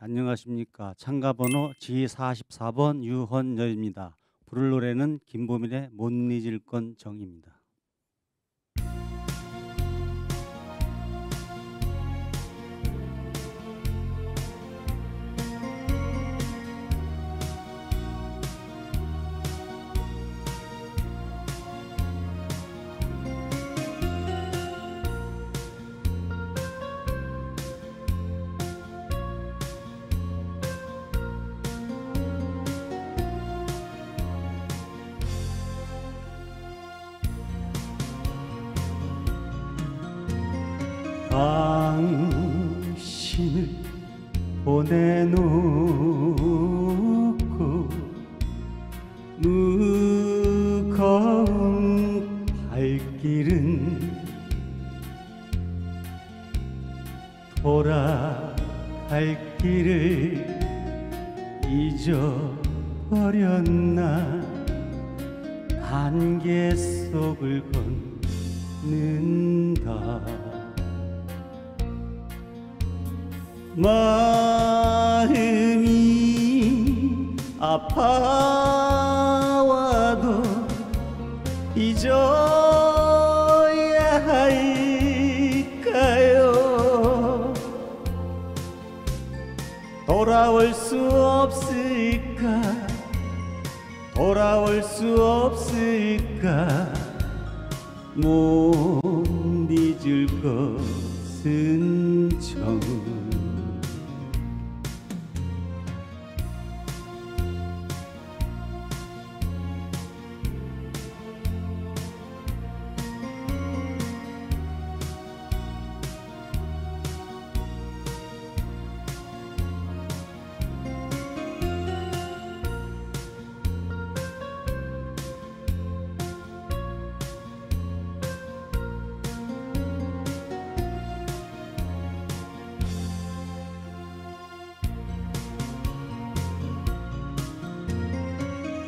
안녕하십니까. 참가번호 G44번 유헌여입니다. 부를 노래는 김보밀의 못 잊을 건 정입니다. 당신을 보내놓고 무거운 발길은 돌아갈 길을 잊어버렸나? 안개 속을 걷는다 마음이 아파와도 잊어야 할까요? 돌아올 수 없을까? 돌아올 수 없을까? 못 잊을 것은 정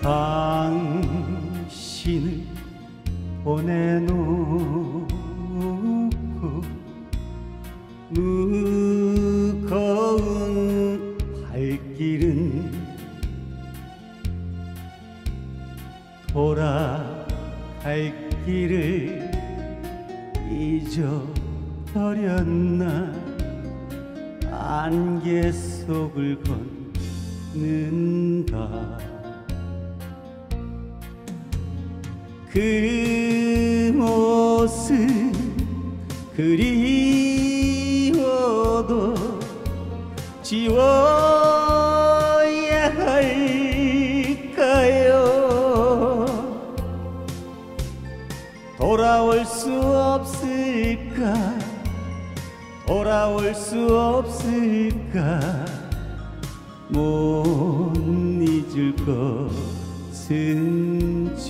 당신을 보내놓고 무거운 발길은 돌아갈 길을 잊어버렸나? 안개 속을 걷는다 그 모습 그리워도 지워야 할까요? 돌아올 수 없을까? 돌아올 수 없을까? 못 잊을 것 은저